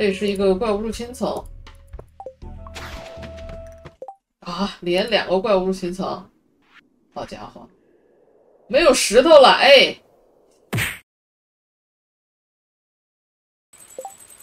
这里是一个怪物入侵层。啊，连两个怪物入侵层，好家伙，没有石头了，哎。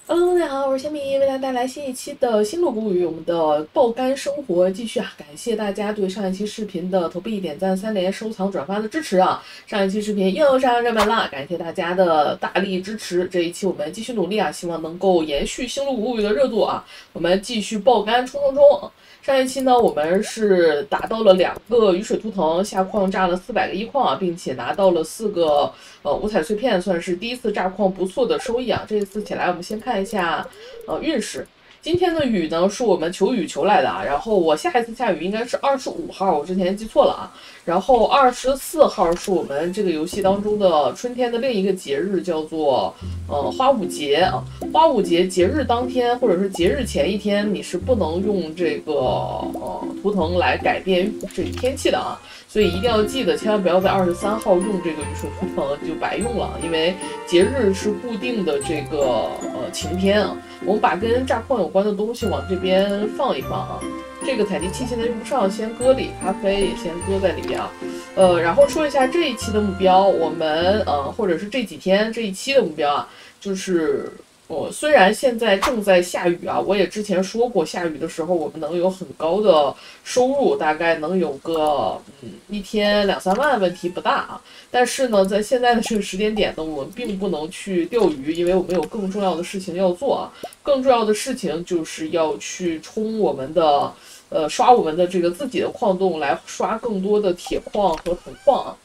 嗯大家好，我是小米，为大家带来新一期的《星路谷语》，我们的爆肝生活继续啊！感谢大家对上一期视频的投币、点赞、三连、收藏、转发的支持啊！上一期视频又上热门了，感谢大家的大力支持。这一期我们继续努力啊，希望能够延续《星路谷语》的热度啊！我们继续爆肝冲冲冲！上一期呢，我们是打到了两个雨水图腾，下矿炸了四百个一矿啊，并且拿到了四个呃五彩碎片，算是第一次炸矿不错的收益啊。这一次起来，我们先看一下呃运势。今天的雨呢，是我们求雨求来的啊。然后我下一次下雨应该是二十五号，我之前记错了啊。然后二十四号是我们这个游戏当中的春天的另一个节日，叫做呃花舞节啊。花舞节节日当天或者是节日前一天，你是不能用这个呃图腾来改变这天气的啊。所以一定要记得，千万不要在二十三号用这个雨水图腾就白用了，因为节日是固定的这个呃晴天啊。我们把跟炸矿有关的东西往这边放一放啊。这个采集器现在用不上，先搁里，咖啡也先搁在里边啊。呃，然后说一下这一期的目标，我们呃或者是这几天这一期的目标啊，就是我虽然现在正在下雨啊，我也之前说过，下雨的时候我们能有很高的收入，大概能有个嗯一天两三万，问题不大啊。但是呢，在现在的这个时间点呢，我们并不能去钓鱼，因为我们有更重要的事情要做啊。更重要的事情就是要去冲我们的。呃，刷我们的这个自己的矿洞，来刷更多的铁矿和铜矿啊。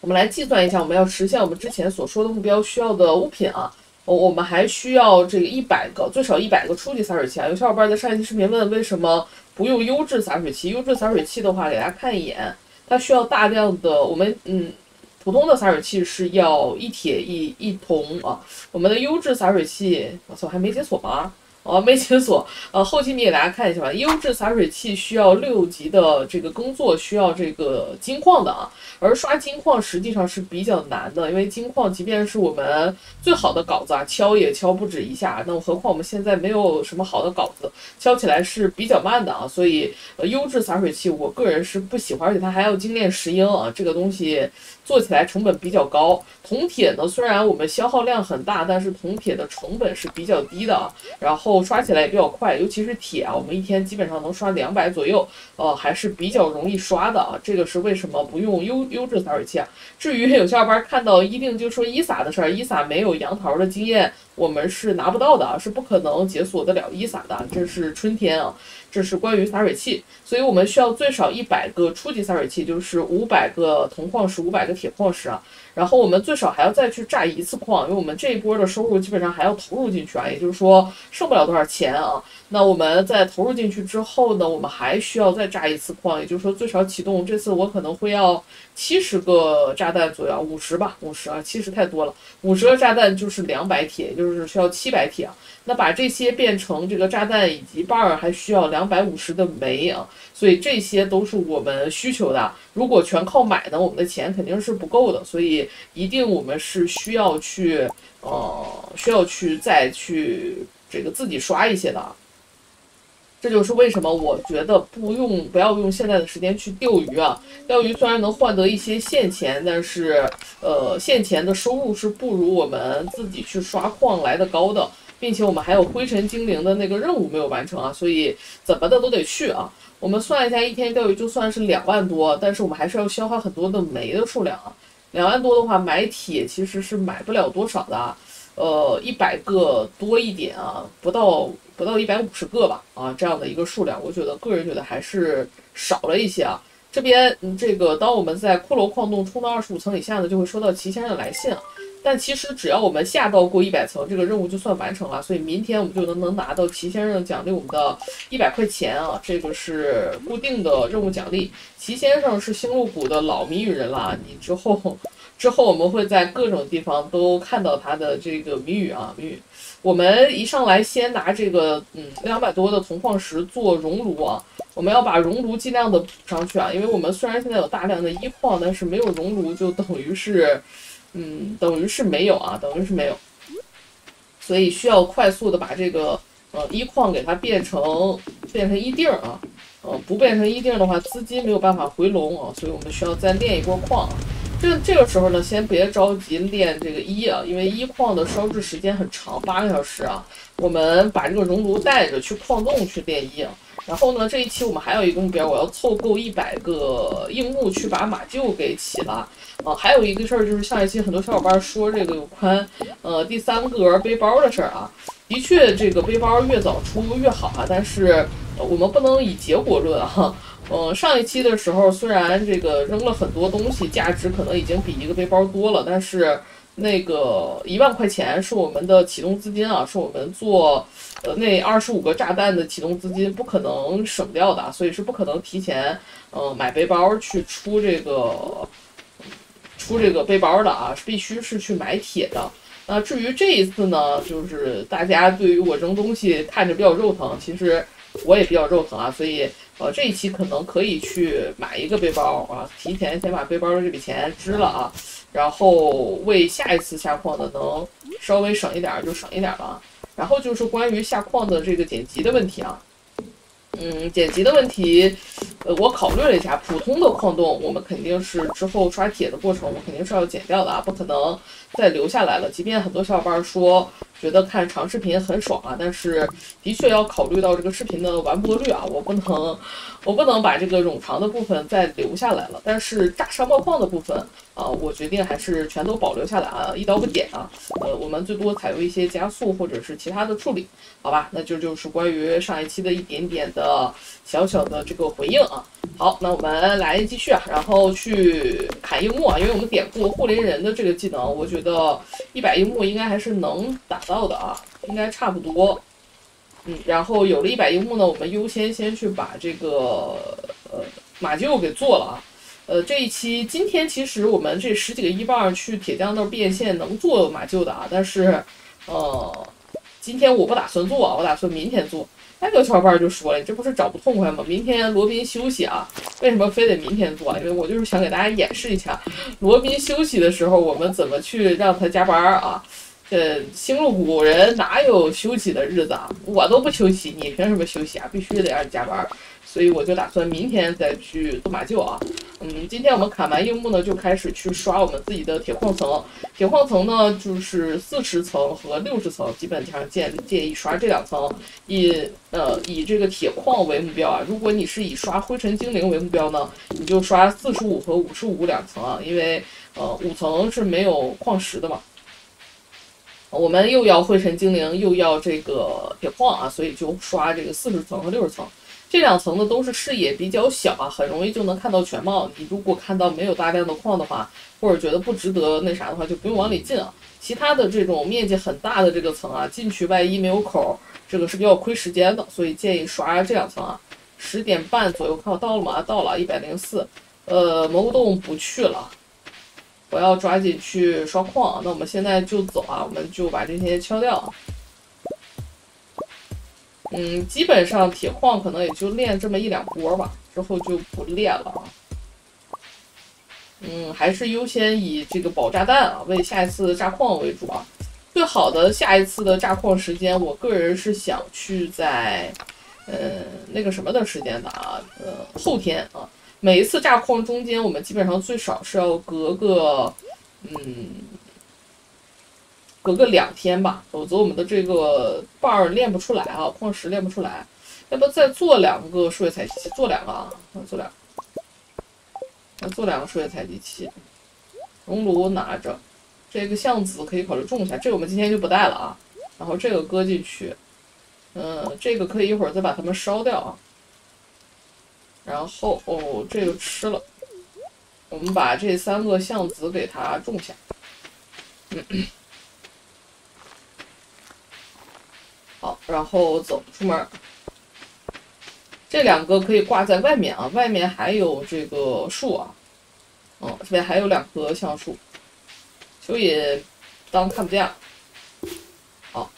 我们来计算一下，我们要实现我们之前所说的目标需要的物品啊。我我们还需要这个一百个，最少一百个初级洒水器啊。有小伙伴在上一期视频问为什么不用优质洒水器？优质洒水器的话，给大家看一眼，它需要大量的我们嗯，普通的洒水器是要一铁一一铜啊。我们的优质洒水器，我操，还没解锁吗？哦，没解锁。呃，后期你给大家看一下吧。优质洒水器需要六级的这个工作，需要这个金矿的啊。而刷金矿实际上是比较难的，因为金矿即便是我们最好的镐子啊，敲也敲不止一下。那何况我们现在没有什么好的镐子，敲起来是比较慢的啊。所以，呃，优质洒水器我个人是不喜欢，而且它还要精炼石英啊，这个东西做起来成本比较高。铜铁呢，虽然我们消耗量很大，但是铜铁的成本是比较低的啊。然后刷起来也比较快，尤其是铁啊，我们一天基本上能刷两百左右，呃，还是比较容易刷的啊。这个是为什么不用优优质洒水器啊？至于有小伙伴看到一定就说伊萨的事儿，伊萨没有杨桃的经验，我们是拿不到的啊，是不可能解锁得了伊萨的。这是春天啊，这是关于洒水器，所以我们需要最少一百个初级洒水器，就是五百个铜矿石，五百个铁矿石啊。然后我们最少还要再去炸一次矿，因为我们这一波的收入基本上还要投入进去啊，也就是说剩不了多少钱啊。那我们在投入进去之后呢，我们还需要再炸一次矿，也就是说最少启动这次我可能会要七十个炸弹左右，五十吧，五十啊，七十太多了，五十个炸弹就是两百铁，也就是需要七百铁啊。那把这些变成这个炸弹以及棒儿，还需要两百五十的煤啊，所以这些都是我们需求的。如果全靠买呢，我们的钱肯定是不够的，所以一定我们是需要去，呃，需要去再去这个自己刷一些的。这就是为什么我觉得不用不要用现在的时间去钓鱼啊，钓鱼虽然能换得一些现钱，但是呃，现钱的收入是不如我们自己去刷矿来的高的。并且我们还有灰尘精灵的那个任务没有完成啊，所以怎么的都得去啊。我们算一下，一天钓鱼就算是两万多，但是我们还是要消耗很多的煤的数量啊。两万多的话，买铁其实是买不了多少的啊，呃，一百个多一点啊，不到不到一百五十个吧啊，这样的一个数量，我觉得个人觉得还是少了一些啊。这边嗯，这个当我们在骷髅矿洞冲到二十五层以下呢，就会收到齐先生的来信啊。但其实只要我们下到过一百层，这个任务就算完成了。所以明天我们就能能拿到齐先生奖励我们的一百块钱啊，这个是固定的任务奖励。齐先生是星露谷的老谜语人了，你之后之后我们会在各种地方都看到他的这个谜语啊谜语。我们一上来先拿这个嗯两百多的铜矿石做熔炉啊，我们要把熔炉尽量的补上去啊，因为我们虽然现在有大量的一矿，但是没有熔炉就等于是。嗯，等于是没有啊，等于是没有。所以需要快速的把这个呃一矿给它变成变成一锭啊，呃不变成一锭的话，资金没有办法回笼啊，所以我们需要再炼一波矿啊。这这个时候呢，先别着急炼这个一啊，因为一矿的烧制时间很长，八个小时啊。我们把这个熔炉带着去矿洞去炼一啊。然后呢，这一期我们还有一个目标，我要凑够一百个硬木去把马厩给起了啊。还有一个事儿就是上一期很多小伙伴说这个有关呃第三格背包的事儿啊，的确这个背包越早出越好啊，但是我们不能以结果论啊。嗯，上一期的时候虽然这个扔了很多东西，价值可能已经比一个背包多了，但是那个一万块钱是我们的启动资金啊，是我们做呃那二十五个炸弹的启动资金，不可能省掉的，所以是不可能提前呃买背包去出这个出这个背包的啊，必须是去买铁的。那至于这一次呢，就是大家对于我扔东西看着比较肉疼，其实我也比较肉疼啊，所以。呃，这一期可能可以去买一个背包啊，提前先把背包的这笔钱支了啊，然后为下一次下矿的能稍微省一点就省一点吧。然后就是关于下矿的这个剪辑的问题啊，嗯，剪辑的问题，呃，我考虑了一下，普通的矿洞我们肯定是之后刷铁的过程，我肯定是要剪掉的啊，不可能再留下来了。即便很多小伙伴说。觉得看长视频很爽啊，但是的确要考虑到这个视频的完播率啊，我不能，我不能把这个冗长的部分再留下来了。但是炸沙漠矿的部分啊，我决定还是全都保留下来啊，一刀不剪啊。呃，我们最多采用一些加速或者是其他的处理，好吧？那就就是关于上一期的一点点的小小的这个回应啊。好，那我们来继续啊，然后去砍樱木啊，因为我们点过护林人的这个技能，我觉得一百樱木应该还是能打到的啊，应该差不多。嗯，然后有了一百樱木呢，我们优先先去把这个呃马厩给做了啊。呃，这一期今天其实我们这十几个一棒去铁匠那儿变现能做马厩的啊，但是呃，今天我不打算做啊，我打算明天做。那个小伙伴就说了：“你这不是找不痛快吗？明天罗宾休息啊，为什么非得明天做？因为我就是想给大家演示一下，罗宾休息的时候我们怎么去让他加班啊？这星露谷人哪有休息的日子啊？我都不休息，你凭什么休息啊？必须得让你加班。”所以我就打算明天再去做马厩啊。嗯，今天我们砍完硬木呢，就开始去刷我们自己的铁矿层。铁矿层呢，就是四十层和六十层，基本上建建议刷这两层，以呃以这个铁矿为目标啊。如果你是以刷灰尘精灵为目标呢，你就刷四十五和五十五两层啊，因为呃五层是没有矿石的嘛。我们又要灰尘精灵，又要这个铁矿啊，所以就刷这个四十层和六十层。这两层呢都是视野比较小啊，很容易就能看到全貌。你如果看到没有大量的矿的话，或者觉得不值得那啥的话，就不用往里进啊。其他的这种面积很大的这个层啊，进去万一没有口，这个是比较亏时间的，所以建议刷这两层啊。十点半左右，看我到了吗？到了，一百零四。呃，蘑菇洞不去了，我要抓紧去刷矿。那我们现在就走啊，我们就把这些敲掉。嗯，基本上铁矿可能也就练这么一两波吧，之后就不练了啊。嗯，还是优先以这个保炸弹啊，为下一次炸矿为主啊。最好的下一次的炸矿时间，我个人是想去在，呃，那个什么的时间的啊，呃，后天啊。每一次炸矿中间，我们基本上最少是要隔个，嗯。隔个两天吧，否则我们的这个瓣儿练不出来啊，矿石练不出来。要不再做两个数学采集器，做两个啊，做两，个，做两个数学采集器。熔炉拿着，这个橡子可以考虑种一下，这个我们今天就不带了啊。然后这个搁进去，嗯，这个可以一会儿再把它们烧掉啊。然后哦，这个吃了，我们把这三个橡子给它种下。嗯好，然后走出门儿。这两个可以挂在外面啊，外面还有这个树啊，嗯，这边还有两棵橡树，所以当看不见了。好，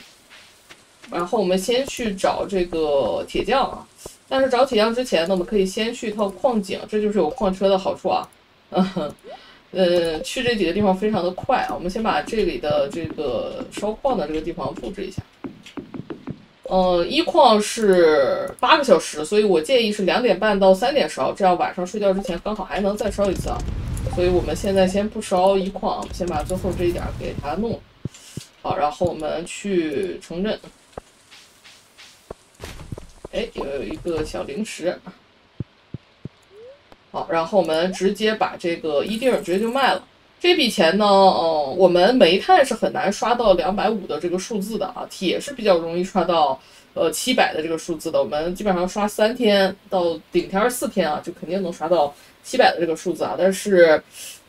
然后我们先去找这个铁匠啊，但是找铁匠之前呢，我们可以先去一套矿井，这就是有矿车的好处啊。嗯，呃，去这几个地方非常的快啊。我们先把这里的这个烧矿的这个地方布置一下。嗯，一矿是八个小时，所以我建议是两点半到三点烧，这样晚上睡觉之前刚好还能再烧一次啊。所以我们现在先不烧一矿，先把最后这一点给它弄好，然后我们去城镇。哎，有一个小零食。好，然后我们直接把这个一锭直接就卖了。这笔钱呢，嗯，我们煤炭是很难刷到两百五的这个数字的啊，铁是比较容易刷到呃七百的这个数字的。我们基本上刷三天到顶天四天啊，就肯定能刷到七百的这个数字啊。但是，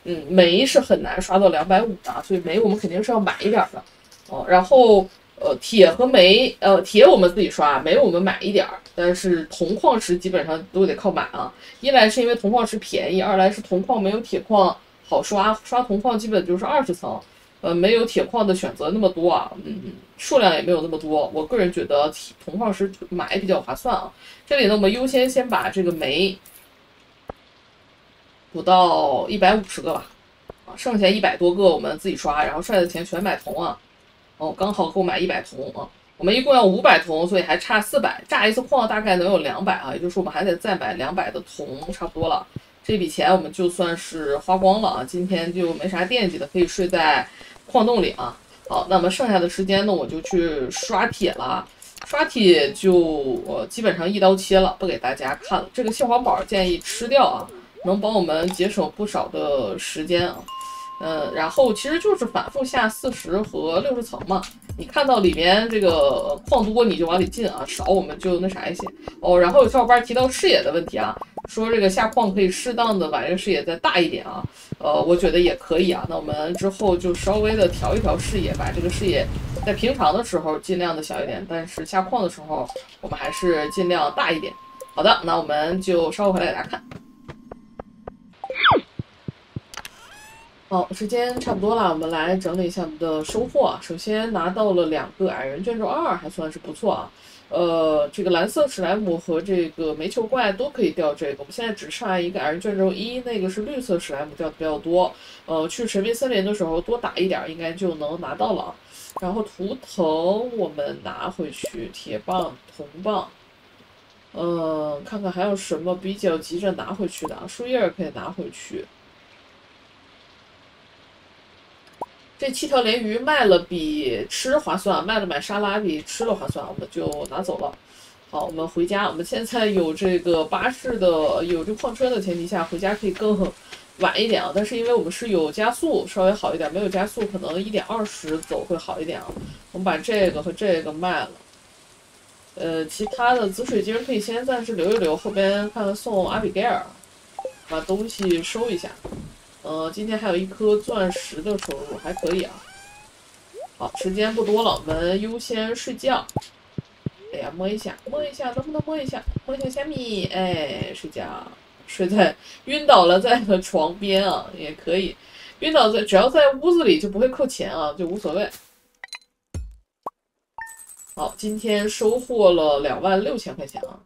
嗯，煤是很难刷到两百五的啊，所以煤我们肯定是要买一点的哦。然后。呃，铁和煤，呃，铁我们自己刷，煤我们买一点儿，但是铜矿石基本上都得靠买啊。一来是因为铜矿石便宜，二来是铜矿没有铁矿好刷，刷铜矿基本就是二十层，呃，没有铁矿的选择那么多啊，嗯，数量也没有那么多。我个人觉得铜矿石买比较划算啊。这里呢，我们优先先把这个煤补到一百五十个吧，啊，剩下一百多个我们自己刷，然后剩下的钱全买铜啊。哦，刚好够买一百铜啊，我们一共要五百铜，所以还差四百，炸一次矿大概能有两百啊，也就是说我们还得再买两百的铜，差不多了。这笔钱我们就算是花光了啊，今天就没啥惦记的，可以睡在矿洞里啊。好，那么剩下的时间呢，我就去刷铁了，刷铁就我基本上一刀切了，不给大家看了。这个蟹黄堡建议吃掉啊，能帮我们节省不少的时间啊。嗯，然后其实就是反复下四十和六十层嘛。你看到里面这个矿多，你就往里进啊；少我们就那啥一些哦。然后有小伙伴提到视野的问题啊，说这个下矿可以适当的把这个视野再大一点啊。呃，我觉得也可以啊。那我们之后就稍微的调一调视野，把这个视野在平常的时候尽量的小一点，但是下矿的时候我们还是尽量大一点。好的，那我们就稍后回来给大家看。好，时间差不多了，我们来整理一下我们的收获。首先拿到了两个矮人卷轴二，还算是不错啊。呃，这个蓝色史莱姆和这个煤球怪都可以掉这个。我们现在只差一个矮人卷轴一，那个是绿色史莱姆掉的比较多。呃，去神秘森林的时候多打一点，应该就能拿到了。然后图腾我们拿回去，铁棒、铜棒。嗯，看看还有什么比较急着拿回去的啊？树叶可以拿回去。这七条鲢鱼卖了比吃划算，卖了买沙拉比吃了划算，我们就拿走了。好，我们回家。我们现在有这个巴士的，有这矿车的前提下，回家可以更晚一点啊。但是因为我们是有加速，稍微好一点；没有加速，可能一点二十走会好一点啊。我们把这个和这个卖了。呃，其他的紫水晶可以先暂时留一留，后边看看送阿比盖尔，把东西收一下。呃，今天还有一颗钻石的收入，还可以啊。好，时间不多了，我们优先睡觉。哎呀，摸一下，摸一下，能不能摸一下？摸一下虾米？哎，睡觉，睡在晕倒了在床边啊，也可以。晕倒在只要在屋子里就不会扣钱啊，就无所谓。好，今天收获了两万六千块钱啊。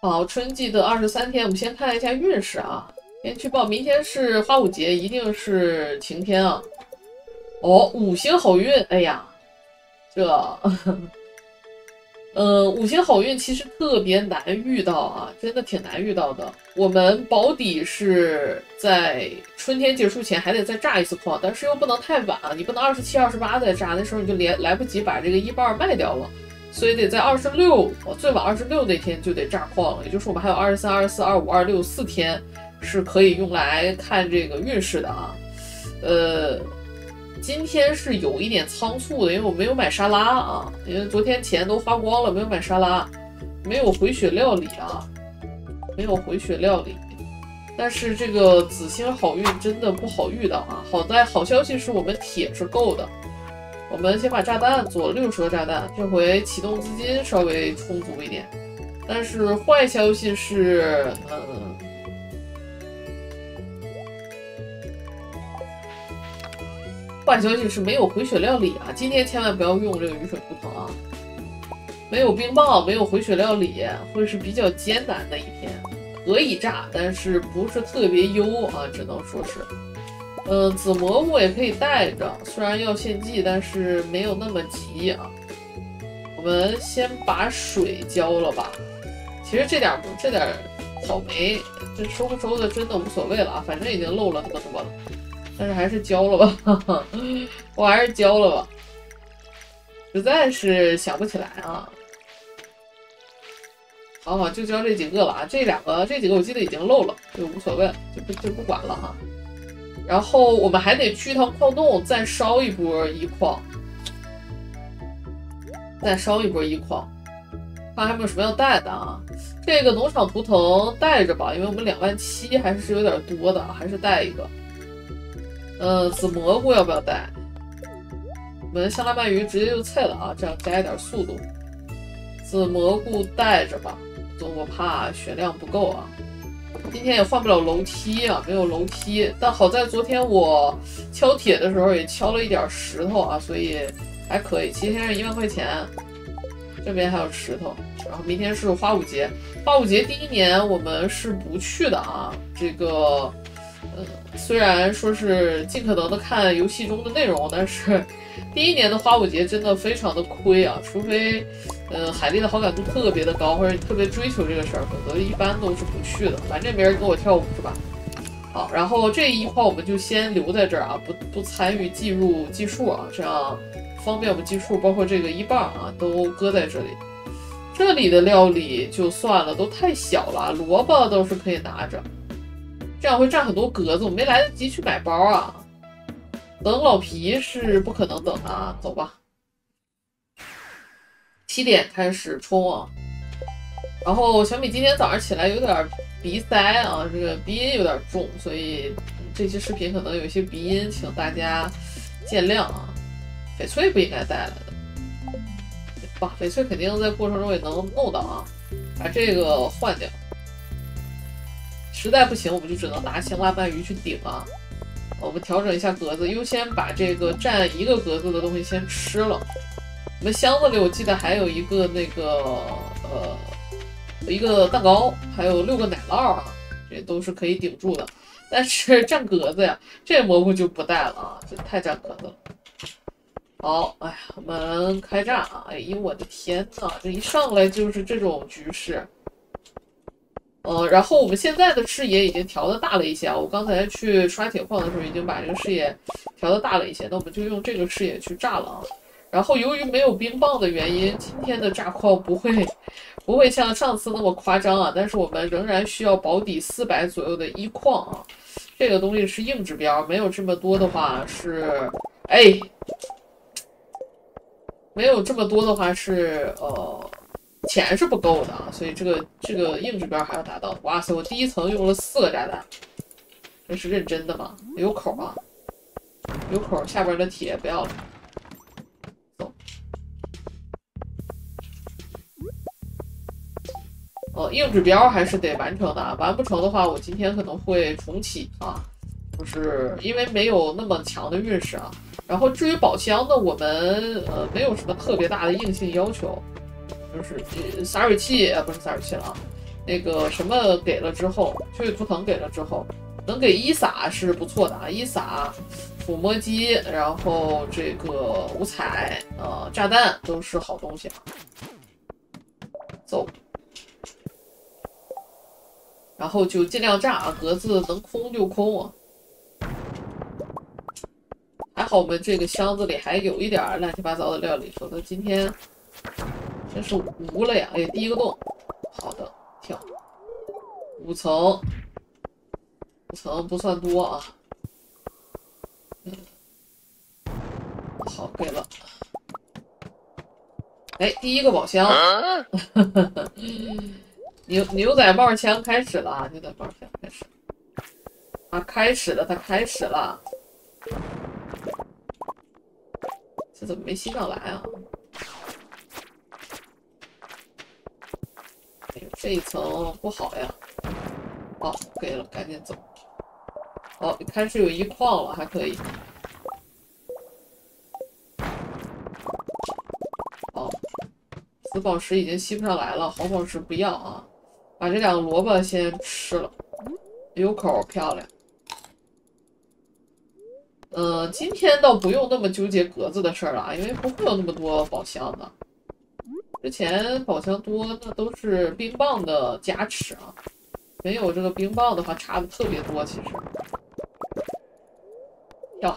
好，春季的二十三天，我们先看一下运势啊。先去报，明天是花舞节，一定是晴天啊。哦，五星好运，哎呀，这，呃，五星好运其实特别难遇到啊，真的挺难遇到的。我们保底是在春天结束前还得再炸一次矿，但是又不能太晚啊，你不能二十七、二十八再炸，那时候你就连来不及把这个一半卖掉了。所以得在二十六，最晚二十六那天就得炸矿了。也就是我们还有二十三、二十四、二五、二六四天是可以用来看这个运势的啊。呃，今天是有一点仓促的，因为我没有买沙拉啊，因为昨天钱都花光了，没有买沙拉，没有回血料理啊，没有回血料理。但是这个紫星好运真的不好遇到啊。好在好消息是我们铁是够的。我们先把炸弹做了六十个炸弹，这回启动资金稍微充足一点。但是坏消息是，嗯，坏消息是没有回血料理啊！今天千万不要用这个雨水图腾啊！没有冰棒，没有回血料理，会是比较艰难的一天。可以炸，但是不是特别优啊，只能说是。嗯，紫蘑菇也可以带着，虽然要献祭，但是没有那么急啊。我们先把水浇了吧。其实这点这点草莓，这收不收的真的无所谓了啊，反正已经漏了那么多了。但是还是浇了吧，我还是浇了吧。实在是想不起来啊。好好，就浇这几个了啊，这两个这几个我记得已经漏了，就无所谓，就不就不管了哈。然后我们还得去一趟矿洞，再烧一波一矿，再烧一波一矿，看还有没有什么要带的啊？这个农场图腾带着吧，因为我们两万七还是有点多的，还是带一个。呃，紫蘑菇要不要带？我们香辣鳗鱼直接就菜了啊，这样加一点速度。紫蘑菇带着吧，我怕血量不够啊。今天也换不了楼梯啊，没有楼梯。但好在昨天我敲铁的时候也敲了一点石头啊，所以还可以。今天是一万块钱，这边还有石头。然后明天是花舞节，花舞节第一年我们是不去的啊。这个，呃，虽然说是尽可能的看游戏中的内容，但是。第一年的花舞节真的非常的亏啊，除非，呃，海莉的好感度特别的高，或者特别追求这个事儿，否则一般都是不去的。反正没人跟我跳舞，是吧？好，然后这一块我们就先留在这儿啊，不不参与计入计数啊，这样方便我们计数。包括这个一半啊，都搁在这里。这里的料理就算了，都太小了。萝卜倒是可以拿着，这样会占很多格子，我没来得及去买包啊。等老皮是不可能等的啊，走吧。七点开始冲啊，然后小米今天早上起来有点鼻塞啊，这个鼻音有点重，所以这期视频可能有一些鼻音，请大家见谅啊。翡翠不应该带来的，吧？翡翠肯定在过程中也能弄到啊，把这个换掉。实在不行，我们就只能拿香辣鳗鱼去顶啊。我们调整一下格子，优先把这个占一个格子的东西先吃了。我们箱子里我记得还有一个那个呃一个蛋糕，还有六个奶酪啊，这都是可以顶住的。但是占格子呀，这蘑菇就不带了啊，这太占格子了。好，哎呀，我们开战啊！哎呦我的天呐，这一上来就是这种局势。嗯，然后我们现在的视野已经调的大了一些啊。我刚才去刷铁矿的时候，已经把这个视野调的大了一些。那我们就用这个视野去炸了啊。然后由于没有冰棒的原因，今天的炸矿不会不会像上次那么夸张啊。但是我们仍然需要保底四百左右的一矿啊。这个东西是硬指标，没有这么多的话是哎，没有这么多的话是呃。钱是不够的啊，所以这个这个硬指标还要达到。哇塞，我第一层用了四个炸弹，这是认真的吗？有口吗，有口，下边的铁不要了。走。哦，硬指标还是得完成的，完不成的话，我今天可能会重启啊，就是因为没有那么强的运势啊。然后至于宝箱呢，我们呃没有什么特别大的硬性要求。就是洒水器啊，不是洒水器了啊，那个什么给了之后，秋雨图腾给了之后，能给一洒是不错的啊，一洒、抚摸机，然后这个五彩，呃，炸弹都是好东西啊。走，然后就尽量炸啊，格子能空就空啊。还好我们这个箱子里还有一点乱七八糟的料理，否则今天。这是无了呀！哎，第一个洞，好的，跳五层，五层不算多啊。嗯，好，给了。哎，第一个宝箱，牛牛仔帽枪开始了啊！牛仔帽枪开始，啊，开始了，它开始了。这怎么没吸上来啊？这一层不好呀，好给了，赶紧走。好，开始有一矿了，还可以。好，紫宝石已经吸不上来了，红宝石不要啊！把这两个萝卜先吃了，有口漂亮。嗯，今天倒不用那么纠结格子的事儿了，因为不会有那么多宝箱的。之前宝箱多，那都是冰棒的加持啊。没有这个冰棒的话，差的特别多。其实，跳，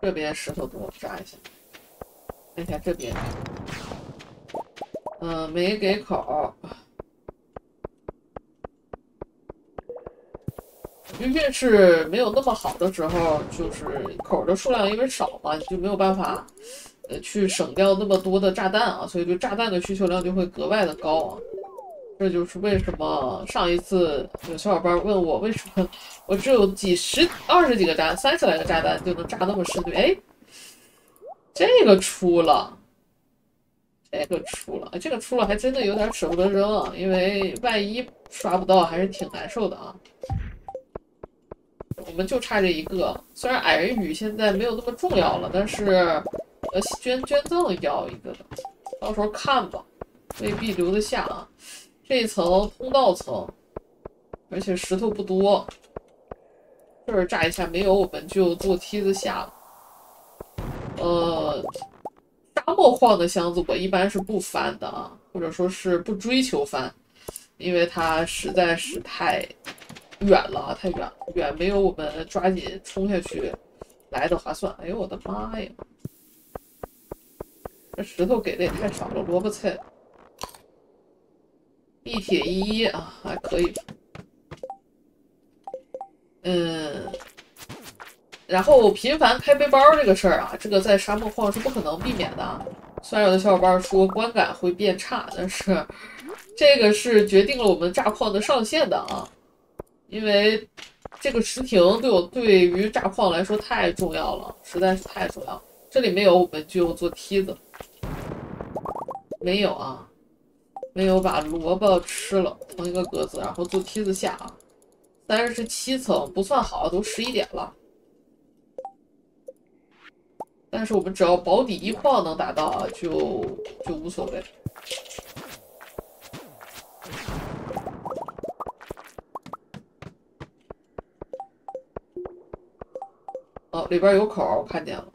这边石头多，炸一下。看一下这边。嗯，没给口。运气是没有那么好的时候，就是口的数量因为少嘛，你就没有办法，呃，去省掉那么多的炸弹啊，所以对炸弹的需求量就会格外的高啊。这就是为什么上一次有小伙伴问我，为什么我只有几十、二十几个炸、三十来个炸弹就能炸那么深对？哎，这个出了。这个出了，这个出了还真的有点舍不得扔，啊，因为万一刷不到还是挺难受的啊。我们就差这一个，虽然矮人雨现在没有那么重要了，但是呃捐捐赠要一个的，到时候看吧，未必留得下啊。这一层通道层，而且石头不多，这儿炸一下没有，我们就坐梯子下了。呃。沙漠矿的箱子我一般是不翻的啊，或者说是不追求翻，因为它实在是太远了，太远了，远没有我们抓紧冲下去来的划算。哎呦我的妈呀，这石头给的也太少了，萝卜菜，地铁一啊，还可以，嗯。然后频繁开背包这个事儿啊，这个在沙漠矿是不可能避免的。虽然有的小伙伴说观感会变差，但是这个是决定了我们炸矿的上限的啊。因为这个石亭对我对于炸矿来说太重要了，实在是太重要。这里没有，我们就做梯子。没有啊，没有把萝卜吃了，同一个格子，然后做梯子下啊。三十七层不算好，都十一点了。但是我们只要保底一矿能达到啊，就就无所谓。里边有口，我看见了。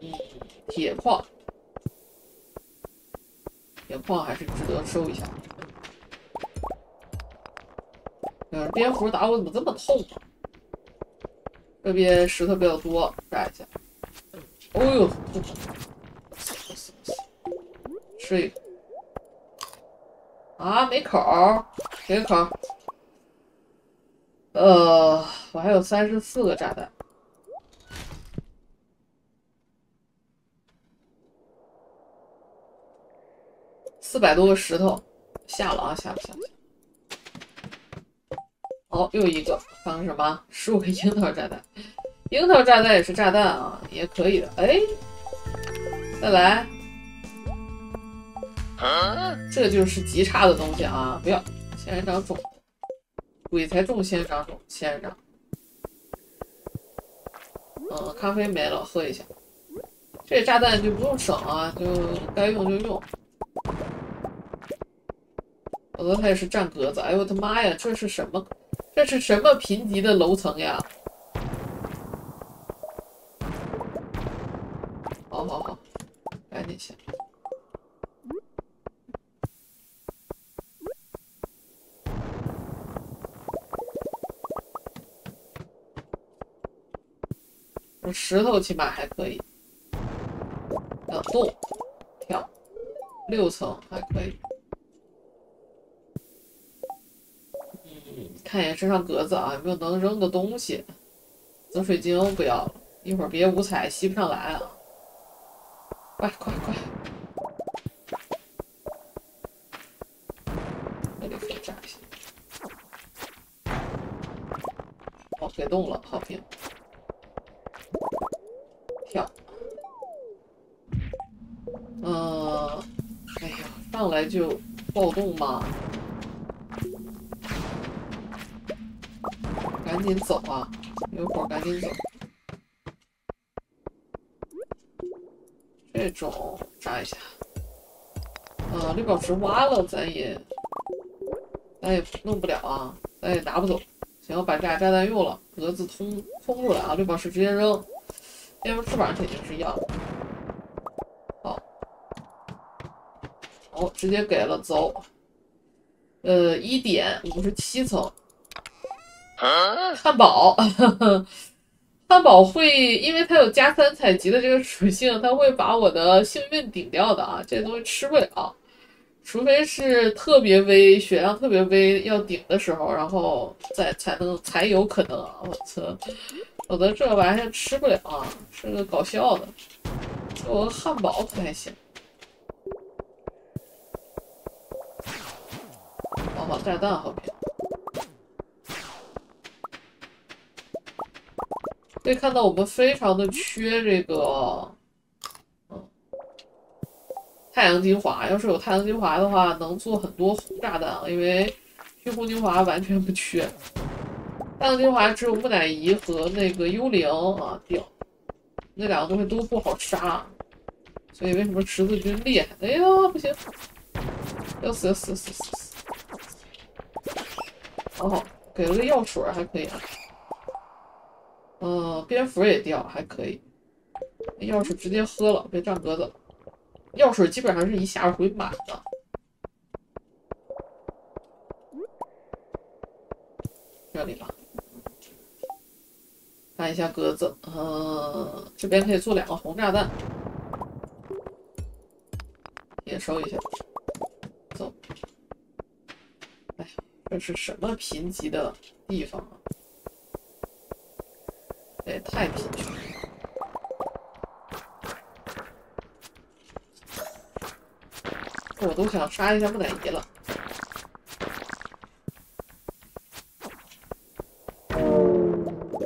嗯，铁矿，铁矿还是值得收一下。嗯，蝙蝠打我怎么这么痛啊？这边石头比较多，炸一下。哦呦，吃一个。啊，没口儿，给个口。呃，我还有三十四个炸弹，四百多个石头，下了啊，下了下了。好，又一个，看看什么？十五个樱桃炸弹，樱桃炸弹也是炸弹啊，也可以的。哎，再来，这就是极差的东西啊！不要，仙人掌种，鬼才中仙人掌种，仙人掌。嗯，咖啡没了，喝一下。这炸弹就不用省啊，就该用就用。否则它也是占格子。哎呦我的妈呀，这是什么？这是什么贫瘠的楼层呀？好好好，赶紧下。这石头起码还可以，两洞跳，六层还可以。嗯看一眼身上格子啊，有没有能扔的东西？紫水晶不要了，一会儿别五彩吸不上来啊！快快走啊！有会儿赶紧走。这种炸一下。啊，绿宝石挖了，咱也咱也弄不了啊，咱也拿不走。行，把炸炸弹用了，格子通通出来啊！绿宝石直接扔，蝙蝠翅膀肯定是要。好，好，直接给了，走。呃，一点五十七层，汉堡，汉堡会，因为它有加三采集的这个属性，它会把我的幸运顶掉的啊！这东西吃不了。除非是特别微血量特别微要顶的时候，然后再才能才有可能啊！我操，否则这玩意儿吃不了啊，是个搞笑的。做个汉堡可还行。好好炸弹好漂可以看到我们非常的缺这个。太阳精华，要是有太阳精华的话，能做很多红炸弹啊！因为虚空精华完全不缺，太阳精华只有木乃伊和那个幽灵啊掉，那两个东西都不好杀，所以为什么十字军厉害？哎呀，不行，要死要死死死死！好好，给了个药水还可以啊。嗯，蝙蝠也掉还可以，药水直接喝了，别占格子。药水基本上是一下回满的。这里吧，看一下格子，嗯，这边可以做两个红炸弹，也收一下。走。哎，这是什么贫瘠的地方啊？也太贫穷了。我都想杀一下木乃伊了。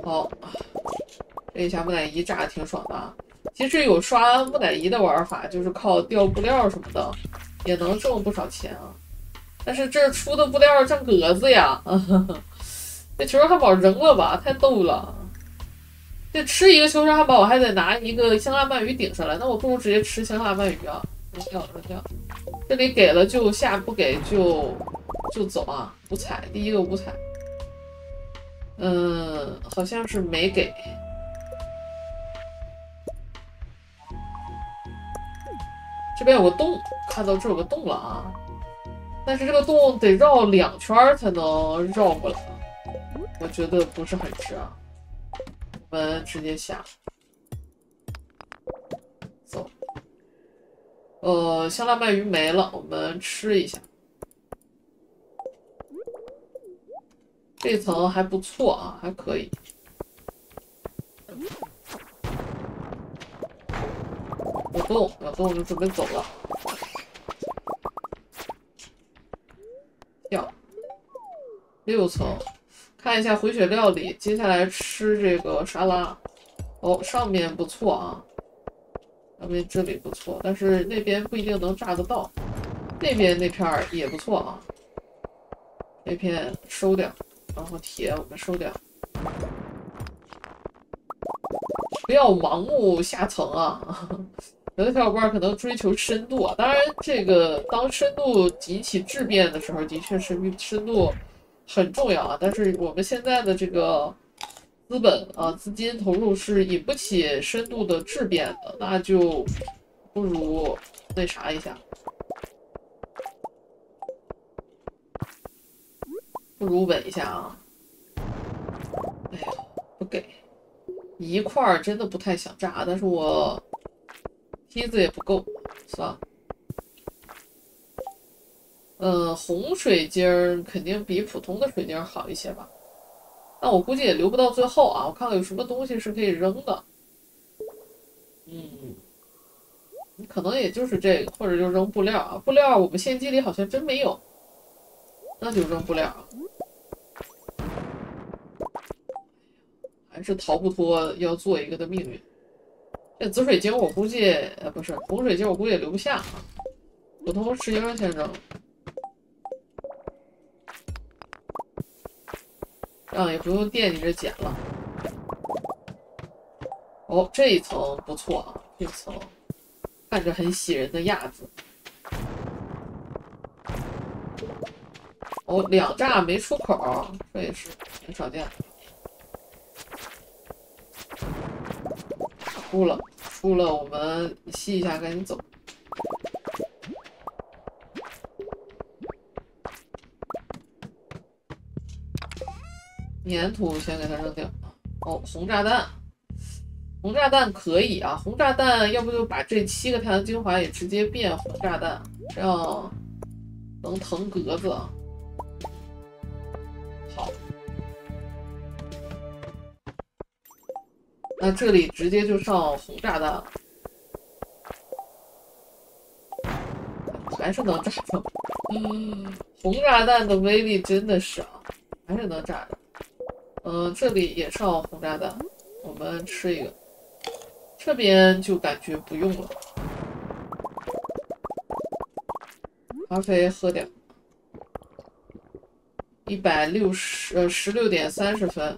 好，这一下木乃伊炸的挺爽的啊。其实有刷木乃伊的玩法，就是靠掉布料什么的，也能挣不少钱啊。但是这出的布料占格子呀。这球汉堡扔了吧，太逗了。这吃一个求生汉堡，我还得拿一个香辣鳗鱼顶上来，那我不如直接吃香辣鳗鱼啊。扔掉，扔掉。这里给了就下，不给就就走啊！五彩，第一个五彩，嗯，好像是没给。这边有个洞，看到这有个洞了啊！但是这个洞得绕两圈才能绕过来，我觉得不是很值啊。我们直接下。走呃，香辣鳗鱼没了，我们吃一下。这层还不错啊，还可以。有洞，有洞就准备走了。掉六层，看一下回血料理。接下来吃这个沙拉。哦，上面不错啊。上面这里不错，但是那边不一定能炸得到。那边那片也不错啊，那片收掉，然后铁我们收掉。不要盲目下层啊！有的小伙伴可能追求深度啊，当然这个当深度极其质变的时候，的确是深度很重要啊。但是我们现在的这个。资本啊，资金投入是引不起深度的质变的，那就不如那啥一下，不如稳一下啊！哎呀，不给一块真的不太想炸，但是我梯子也不够，算了。嗯，红水晶肯定比普通的水晶好一些吧。那我估计也留不到最后啊！我看看有什么东西是可以扔的。嗯，可能也就是这个，或者就扔布料啊。布料我们现机里好像真没有，那就扔布料。还是逃不脱要做一个的命运。这紫水晶我估计，呃，不是红水晶，我估计也留不下啊。普通石英先扔。这样也不用惦记着捡了。哦，这一层不错啊，这一层看着很喜人的样子。哦，两炸没出口，这也是很少见。出了，出了，我们吸一下，赶紧走。粘土先给它扔掉。哦，红炸弹，红炸弹可以啊，红炸弹，要不就把这七个太阳精华也直接变红炸弹，这样能腾格子。好，那这里直接就上红炸弹了，还是能炸中。嗯，红炸弹的威力真的是啊，还是能炸的。嗯，这里也上红炸弹，我们吃一个。这边就感觉不用了。咖啡喝点。一百六十，呃，十六点三十分，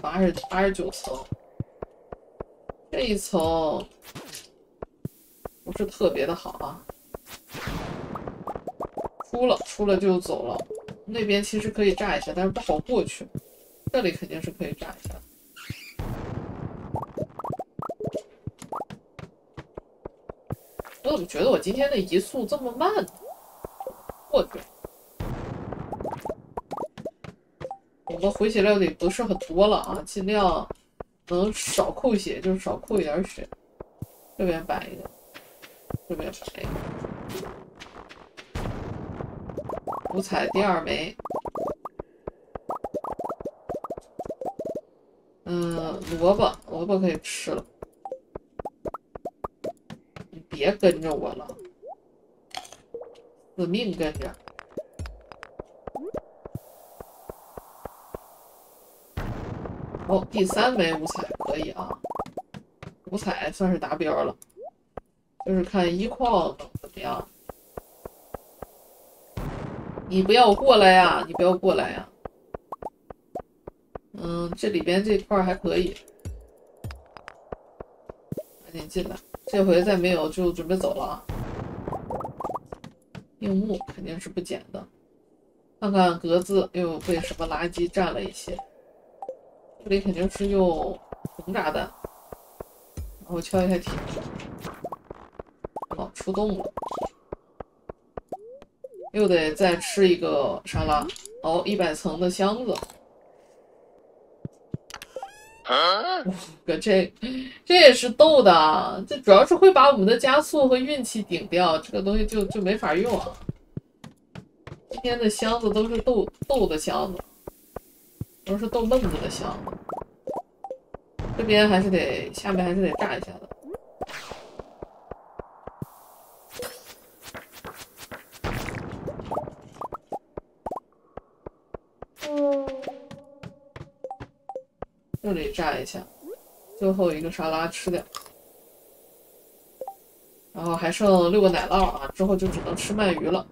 八十八十九层。这一层不是特别的好啊。出了，出了就走了。那边其实可以炸一下，但是不好过去。这里肯定是可以炸一下。我怎么觉得我今天的移速这么慢呢？我去，我们回血料理不是很多了啊，尽量能少扣血就少扣一点血。这边摆一个，这边摆一个，五彩第二枚。嗯，萝卜，萝卜可以吃了。你别跟着我了，死命跟着。哦，第三枚五彩可以啊，五彩算是达标了，就是看一矿怎么样。你不要过来呀！你不要过来呀！嗯，这里边这块还可以，赶紧进来。这回再没有就准备走了啊。硬木肯定是不捡的，看看格子又被什么垃圾占了一些。这里肯定是用红炸弹，然后敲一下铁。哦，出洞了，又得再吃一个沙拉。哦，一百层的箱子。哥，这这也是逗的，这主要是会把我们的加速和运气顶掉，这个东西就就没法用啊。今天的箱子都是逗逗的箱子，都是逗闷子的箱子。这边还是得，下面还是得炸一下的。这里炸一下，最后一个沙拉吃掉，然后还剩六个奶酪啊，之后就只能吃鳗鱼了。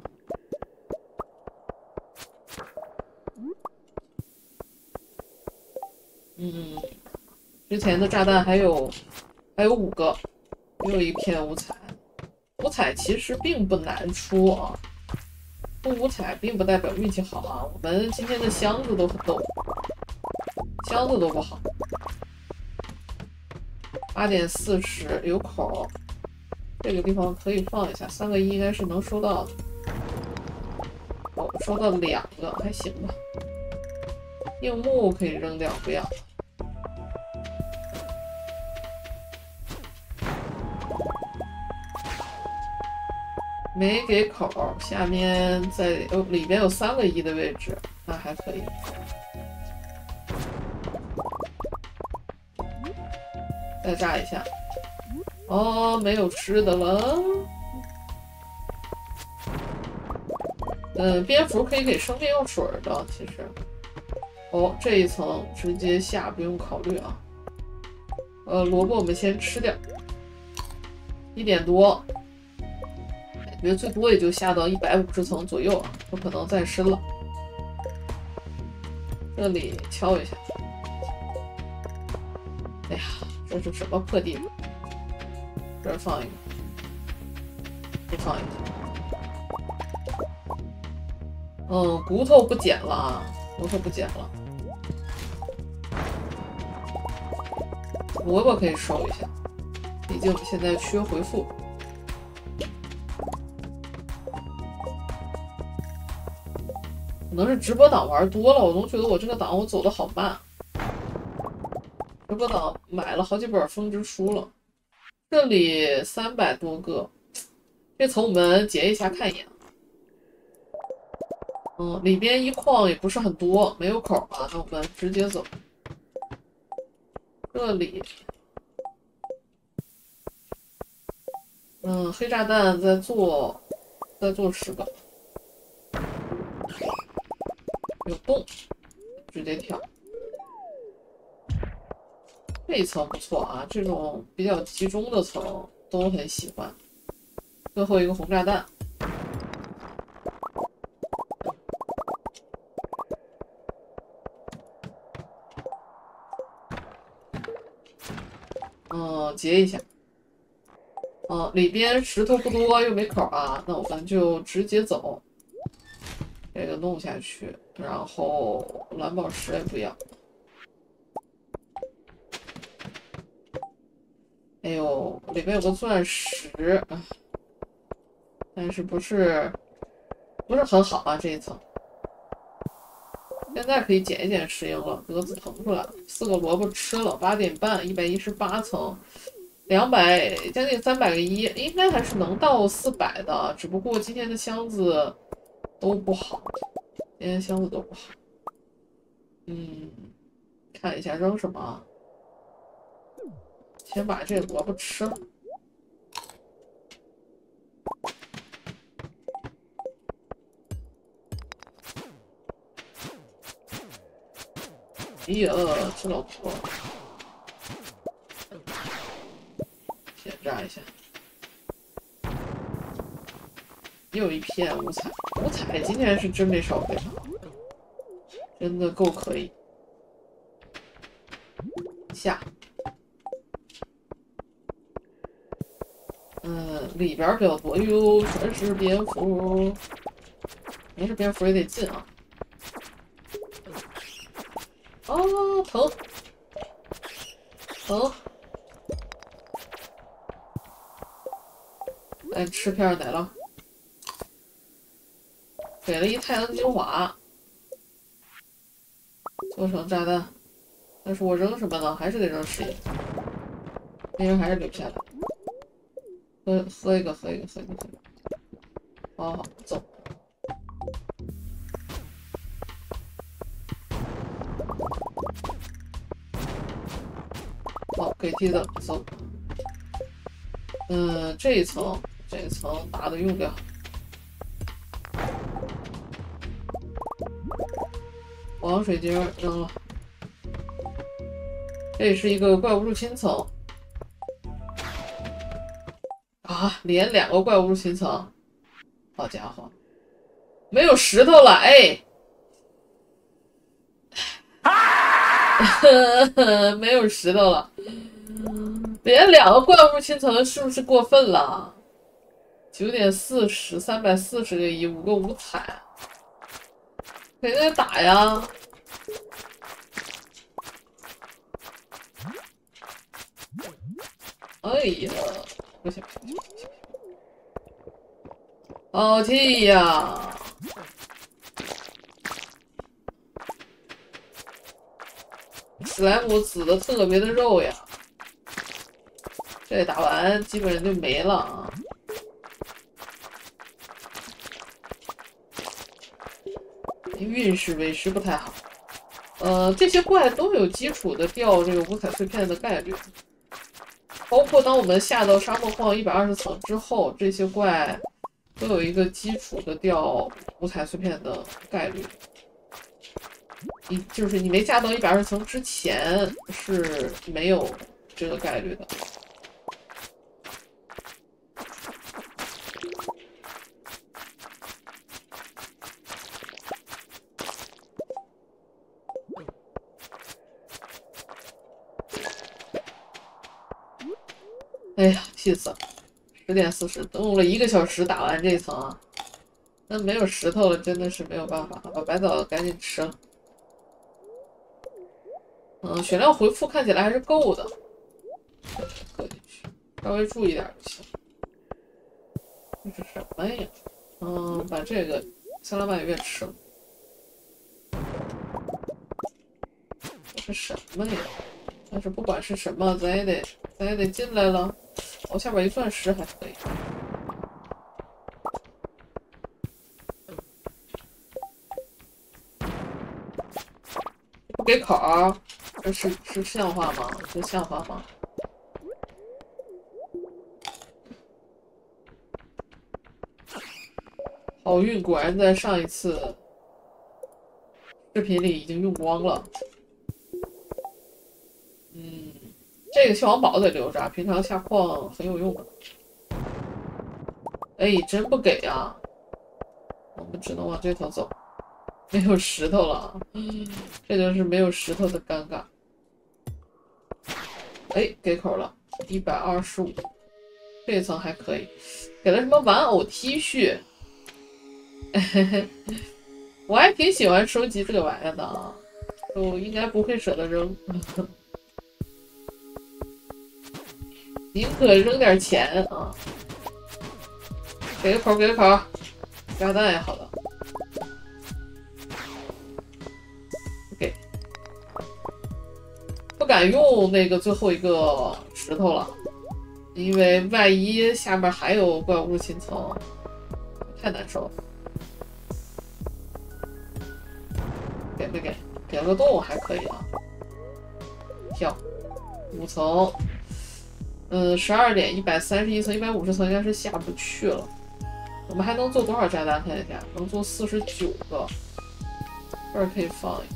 嗯，之前的炸弹还有还有五个，又一片五彩，五彩其实并不难出啊，出五彩并不代表运气好啊，我们今天的箱子都很逗。箱子都不好，八点四十有口，这个地方可以放一下，三个一应该是能收到的。哦，收到两个，还行吧。硬木可以扔掉，不要。没给口，下面在哦里边有三个一的位置，那还可以。再炸一下，哦，没有吃的了。嗯，蝙蝠可以给生命用水的，其实。哦，这一层直接下，不用考虑啊。呃，萝卜我们先吃掉，一点多，感觉最多也就下到一百五十层左右，不可能再深了。这里敲一下。这是什么破地方？这儿放一个，这放一个。嗯，骨头不捡了啊，骨头不捡了。萝卜可以收一下，毕竟现在缺回复。可能是直播党玩多了，我总觉得我这个党我走的好慢。直播档买了好几本风之书了，这里三百多个，这层我们截一下看一眼。嗯，里边一矿也不是很多，没有口啊，那我们直接走。这里，嗯，黑炸弹在做，在做十个。有洞，直接跳。这一层不错啊，这种比较集中的层都很喜欢。最后一个红炸弹。嗯，截一下。嗯，里边石头不多，又没口啊，那我们就直接走。这个弄下去，然后蓝宝石也不要。里面有个钻石，但是不是不是很好啊这一层。现在可以捡一捡石英了，鸽子腾出来了，四个萝卜吃了，八点半，一百一十八层，两百将近三百个一，应该还是能到四百的，只不过今天的箱子。都不好，今天箱子都不好。嗯，看一下扔什么，先把这萝卜吃了。哎呀，这老婆，先炸一下。又一片五彩，五彩今天是真没少飞，真的够可以。下，嗯，里边比较多，哟，全是蝙蝠，没事，蝙蝠也得进啊。哦，疼，疼，来吃片奶酪。给了一太阳精华，做成炸弹。但是我扔什么呢？还是得扔石英。石英还是留下来。喝喝一个，喝一个，喝一个，喝一个。好好走。好，给梯子走。嗯，这一层，这一层大的用掉。黄水晶扔了，这是一个怪物入侵层啊！连两个怪物入侵层，好家伙，没有石头了哎！没有石头了，连两个怪物入侵层是不是过分了？九点四十，三百四十个一，五个五彩。谁在打呀？哎呀，不行！好气呀！史莱姆死的特别的肉呀！这打完基本上就没了啊！运势维持不太好，呃，这些怪都有基础的掉这个五彩碎片的概率，包括当我们下到沙漠矿一百二十层之后，这些怪都有一个基础的掉五彩碎片的概率。你就是你没下到一百二十层之前是没有这个概率的。哎呀，气死了！十点四十，等我了一个小时打完这层啊，那没有石头了，真的是没有办法了，把白枣赶紧吃了。嗯，血量回复看起来还是够的，搁进去，稍微注意点就行。这是什么呀？嗯，把这个三老板月吃了。这是什么呀？但是不管是什么，咱也得，咱也得进来了。我下边一钻石还可以，不给口，这是是像话吗？这像话吗？好运果然在上一次视频里已经用光了。这个消亡宝得留着，平常下矿很有用。哎，真不给啊！我们只能往这头走，没有石头了，这就是没有石头的尴尬。哎，给口了，一百二十五，这一层还可以。给了什么玩偶 T 恤嘿嘿？我还挺喜欢收集这个玩意的啊，我应该不会舍得扔。宁可扔点钱啊！给个口，给个口，炸弹也好了。不给，不敢用那个最后一个石头了，因为万一下面还有怪物入侵层，太难受了。给没给？给了个洞还可以啊。跳，五层。嗯，十二点一百三十一层，一百五十层应该是下不去了。我们还能做多少炸弹？看一下，能做四十九个。这儿可以放一个。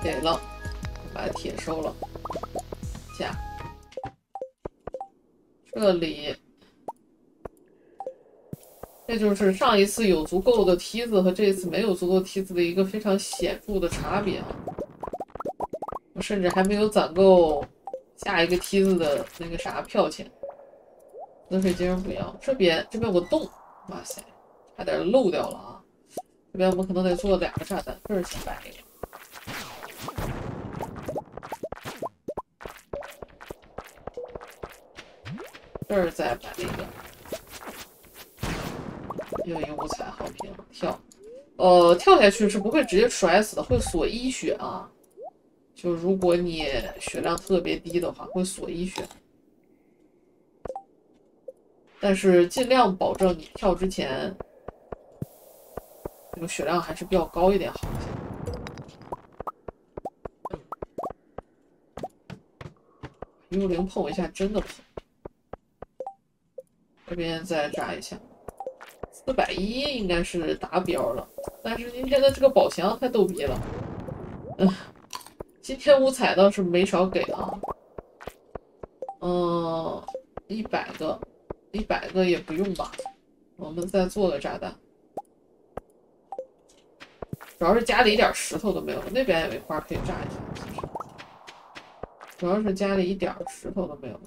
给了，把铁收了。下。这里，这就是上一次有足够的梯子和这一次没有足够梯子的一个非常显著的差别啊。我甚至还没有攒够下一个梯子的那个啥票钱。冷水晶不要，这边这边有个洞，哇塞，差点漏掉了啊！这边我们可能得做两个炸弹，这儿先摆一个，这儿再摆一个，又一个五彩好评，跳，呃，跳下去是不会直接摔死的，会锁一血啊。就如果你血量特别低的话，会锁一血，但是尽量保证你跳之前，这个血量还是比较高一点好一些。幽灵碰我一下真的疼，这边再炸一下，四百一应该是达标了，但是今天的这个宝箱太逗逼了，嗯。今天五彩倒是没少给啊，嗯，一百个，一百个也不用吧，我们再做个炸弹，主要是家里一点石头都没有，那边有一块可以炸一下，主要是家里一点石头都没有。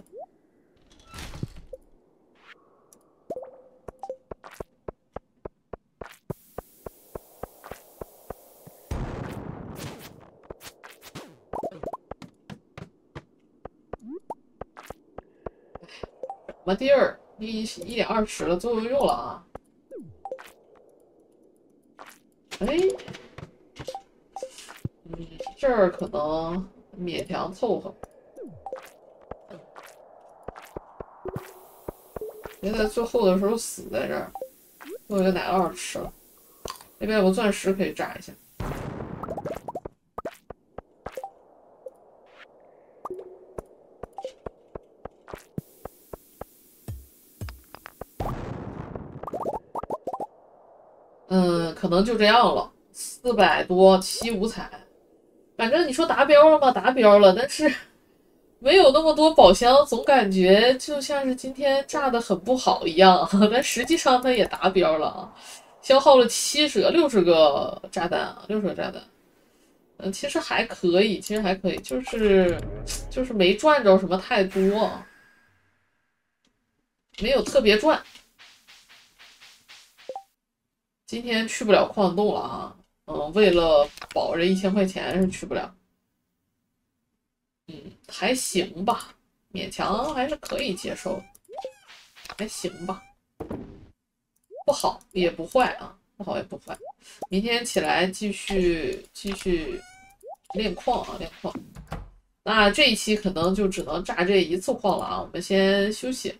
什么地儿？一一点二十了，最后用了啊！哎，嗯，这儿可能勉强凑合。别在最后的时候死在这儿。我有个奶酪吃了。那边有个钻石可以炸一下。嗯可能就这样了，四百多七五彩，反正你说达标了吗？达标了，但是没有那么多宝箱，总感觉就像是今天炸的很不好一样。但实际上它也达标了啊，消耗了七十个六十个炸弹啊，六十个炸弹。嗯，其实还可以，其实还可以，就是就是没赚着什么太多，没有特别赚。今天去不了矿洞了啊，嗯，为了保这一千块钱是去不了。嗯，还行吧，勉强还是可以接受，还行吧，不好也不坏啊，不好也不坏。明天起来继续继续炼矿啊，炼矿。那这一期可能就只能炸这一次矿了啊，我们先休息。